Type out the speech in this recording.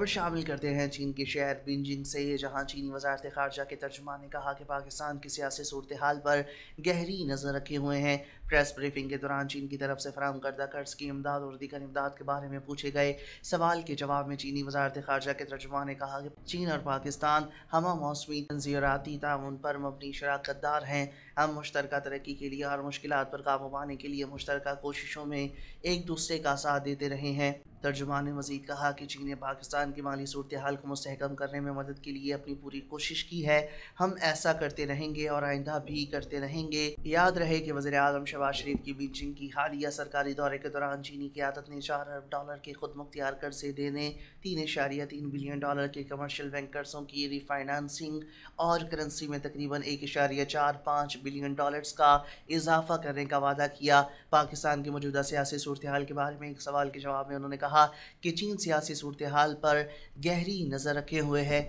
खबर शामिल करते हैं चीन के शहर बीजिंग से, जहाँ चीनी वजारत खारजा के तर्जुमान ने कहा कि पाकिस्तान की सियासी सूरत हाल पर गहरी नज़र रखे हुए हैं। प्रेस ब्रीफिंग के दौरान चीन की तरफ़ से फराम करदा कर्ज की इमदाद और दीगर इमदाद के बारे में पूछे गए। सवाल के जवाब में चीनी वजारत खारजा के तर्जुमान ने कहा कि चीन और पाकिस्तान हम मौसमी तंजीराती ताउन पर मबनी शराकत दार हैं। हम मुश्तर तरक्की के लिए और मुश्किल पर काबू पाने के लिए मुश्तर कोशिशों में एक दूसरे का साथ देते रहे हैं। तर्जुमान ने मजीद कहा कि चीन ने पाकिस्तान की माली सूरत हाल को मुस्तकम करने में मदद के लिए अपनी पूरी कोशिश की है। हम ऐसा करते रहेंगे और आइंदा भी करते रहेंगे। याद रहे कि वजी अजम शबाज शरीफ की बीजिंग की हालिया सरकारी दौरे के दौरान चीनी क्यादत ने चार अरब डॉलर के खुद मुख्तियार कर्जे देने तीन इशारिया, तीन बिलियन डॉलर के कमर्शल बैंक कर्जों की रिफाइनेंसिंग और करेंसी में तकरीबन एक इशारिया चार पाँच बिलियन डॉलर्स का इजाफा करने का वादा किया। पाकिस्तान की मौजूदा सियासी सूरत हाल के बारे में एक सवाल के जवाब में उन्होंने कहा कि चीन सियासी सूरत हाल पर गहरी नज़र रखे हुए है।